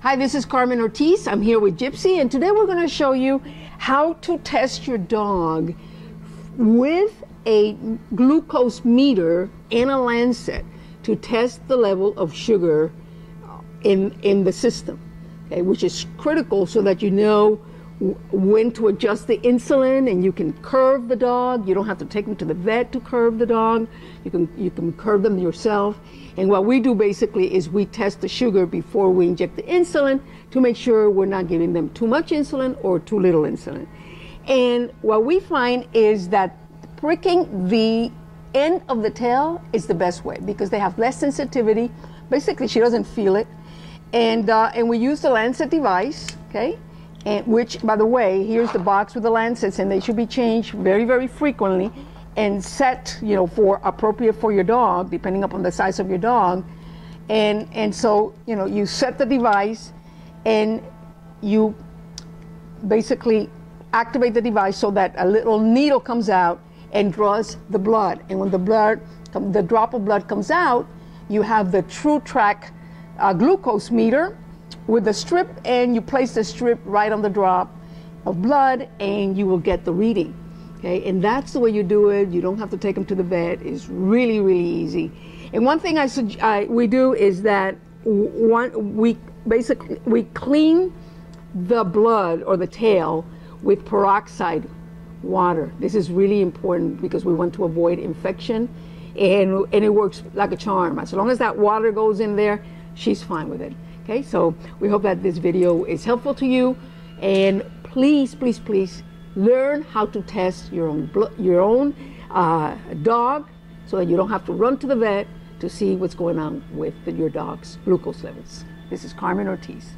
Hi, this is Carmen Ortiz. I'm here with Gypsy, and today we're going to show you how to test your dog with a glucose meter and a lancet to test the level of sugar in, in the system, okay, which is critical so that you know when to adjust the insulin and you can curve the dog. You don't have to take them to the vet to curve the dog. You can, you can curve them yourself. And what we do basically is we test the sugar before we inject the insulin to make sure we're not giving them too much insulin or too little insulin. And what we find is that pricking the end of the tail is the best way because they have less sensitivity. Basically, she doesn't feel it. And, uh, and we use the Lancet device, okay? And which, by the way, here's the box with the lancets, and they should be changed very, very frequently and set, you know, for appropriate for your dog, depending upon the size of your dog. And, and so, you know, you set the device and you basically activate the device so that a little needle comes out and draws the blood. And when the blood, the drop of blood comes out, you have the TrueTrack uh, glucose meter with the strip and you place the strip right on the drop of blood and you will get the reading. Okay, and that's the way you do it. You don't have to take them to the vet. It's really, really easy. And one thing I, I we do is that one we basically we clean the blood or the tail with peroxide water. This is really important because we want to avoid infection and, and it works like a charm. As long as that water goes in there, she's fine with it. Okay, so we hope that this video is helpful to you. And please, please, please learn how to test your own, your own uh, dog so that you don't have to run to the vet to see what's going on with your dog's glucose levels. This is Carmen Ortiz.